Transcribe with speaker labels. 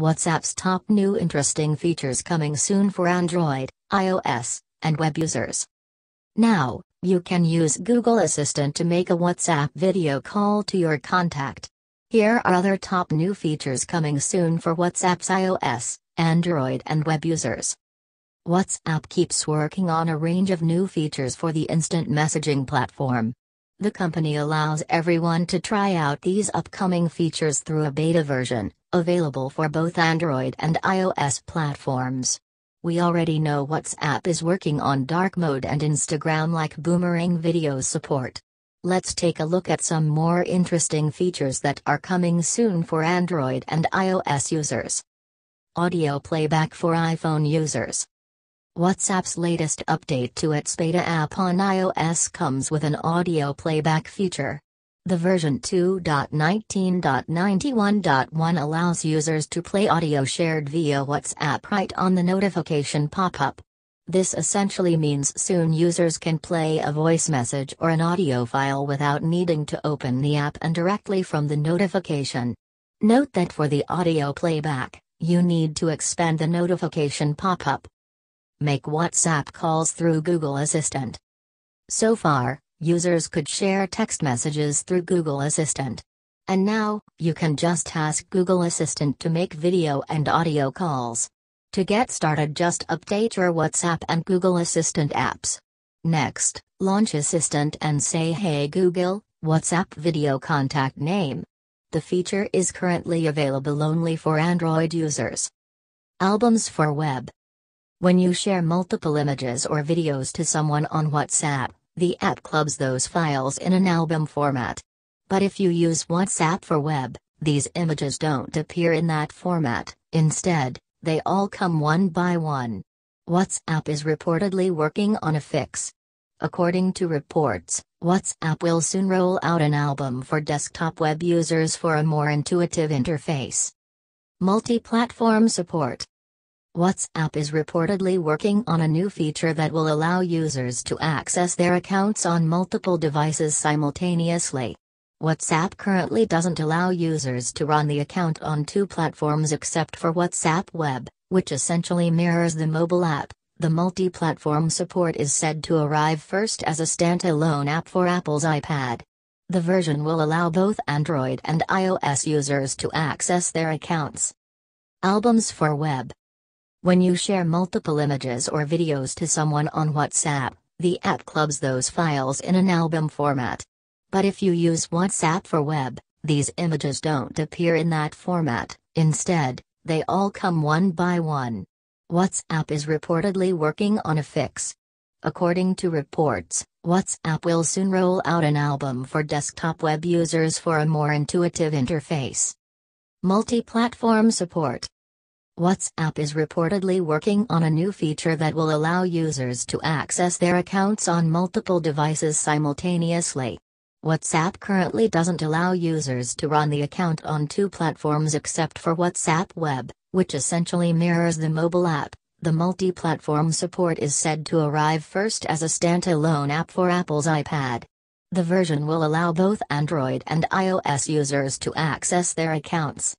Speaker 1: WhatsApp's top new interesting features coming soon for Android, iOS, and web users. Now, you can use Google Assistant to make a WhatsApp video call to your contact. Here are other top new features coming soon for WhatsApp's iOS, Android, and web users. WhatsApp keeps working on a range of new features for the instant messaging platform. The company allows everyone to try out these upcoming features through a beta version, available for both Android and iOS platforms. We already know WhatsApp is working on dark mode and Instagram like boomerang video support. Let's take a look at some more interesting features that are coming soon for Android and iOS users. Audio playback for iPhone users. WhatsApp's latest update to its beta app on iOS comes with an audio playback feature. The version 2.19.91.1 allows users to play audio shared via WhatsApp right on the notification pop up. This essentially means soon users can play a voice message or an audio file without needing to open the app and directly from the notification. Note that for the audio playback, you need to expand the notification pop up. Make WhatsApp calls through Google Assistant. So far, users could share text messages through Google Assistant. And now, you can just ask Google Assistant to make video and audio calls. To get started, just update your WhatsApp and Google Assistant apps. Next, launch Assistant and say Hey Google, WhatsApp video contact name. The feature is currently available only for Android users. Albums for web. When you share multiple images or videos to someone on WhatsApp, the app clubs those files in an album format. But if you use WhatsApp for web, these images don't appear in that format, instead, they all come one by one. WhatsApp is reportedly working on a fix. According to reports, WhatsApp will soon roll out an album for desktop web users for a more intuitive interface. Multi platform support. WhatsApp is reportedly working on a new feature that will allow users to access their accounts on multiple devices simultaneously. WhatsApp currently doesn't allow users to run the account on two platforms except for WhatsApp Web, which essentially mirrors the mobile app. The multi platform support is said to arrive first as a standalone app for Apple's iPad. The version will allow both Android and iOS users to access their accounts. Albums for Web when you share multiple images or videos to someone on WhatsApp, the app clubs those files in an album format. But if you use WhatsApp for web, these images don't appear in that format, instead, they all come one by one. WhatsApp is reportedly working on a fix. According to reports, WhatsApp will soon roll out an album for desktop web users for a more intuitive interface. Multi platform support WhatsApp is reportedly working on a new feature that will allow users to access their accounts on multiple devices simultaneously. WhatsApp currently doesn't allow users to run the account on two platforms except for WhatsApp Web, which essentially mirrors the mobile app. The multi platform support is said to arrive first as a standalone app for Apple's iPad. The version will allow both Android and iOS users to access their accounts.